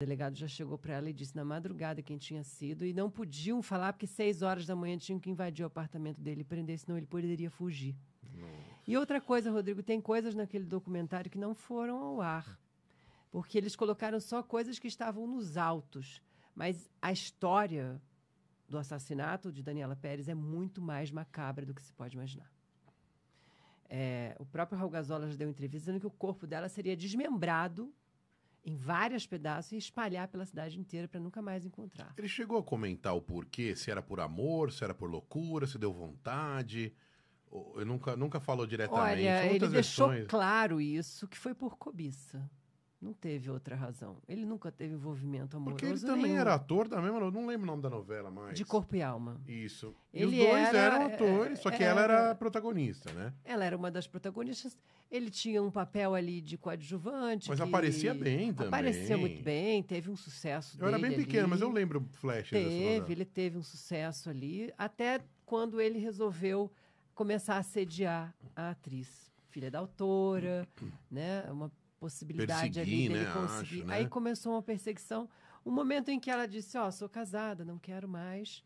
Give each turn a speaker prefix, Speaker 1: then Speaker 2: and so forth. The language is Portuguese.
Speaker 1: delegado já chegou para ela e disse na madrugada quem tinha sido e não podiam falar porque seis horas da manhã tinham que invadir o apartamento dele e prender, senão ele poderia fugir. E outra coisa, Rodrigo, tem coisas naquele documentário que não foram ao ar, porque eles colocaram só coisas que estavam nos autos, mas a história do assassinato de Daniela Pérez é muito mais macabra do que se pode imaginar. É, o próprio Raul Gazola já deu entrevista dizendo que o corpo dela seria desmembrado em vários pedaços e espalhar pela cidade inteira para nunca mais encontrar.
Speaker 2: Ele chegou a comentar o porquê, se era por amor, se era por loucura, se deu vontade. Eu nunca, nunca falou diretamente.
Speaker 1: Olha, ele deixou claro isso, que foi por cobiça. Não teve outra razão. Ele nunca teve envolvimento amoroso
Speaker 2: Porque ele também
Speaker 1: nenhum.
Speaker 2: era ator da mesma... Não lembro o nome da novela mais.
Speaker 1: De Corpo e Alma.
Speaker 2: Isso. E
Speaker 1: Ele
Speaker 2: os dois
Speaker 1: era-
Speaker 2: eram atores, só que ela
Speaker 1: era-
Speaker 2: era a protagonista, né?
Speaker 1: Ela era uma das protagonistas. Ele tinha um papel ali de coadjuvante.
Speaker 2: Mas aparecia bem também.
Speaker 1: Aparecia muito bem, teve um sucesso
Speaker 2: Eu era bem pequeno,
Speaker 1: ali.
Speaker 2: mas eu lembro flash
Speaker 1: Teve, ele teve um sucesso ali, até quando ele resolveu começar a assediar a atriz, filha da autora, né? Uma possibilidade ali
Speaker 2: Perseguir,
Speaker 1: dele
Speaker 2: né?
Speaker 1: conseguir.
Speaker 2: Acho, né?
Speaker 1: Aí começou uma perseguição. Um momento em que ela disse: Ó, sou casada, não quero mais.